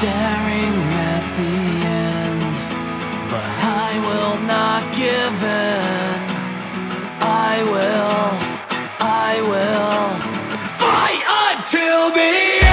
staring at the end. But I will not give in. I will, I will fight until the end.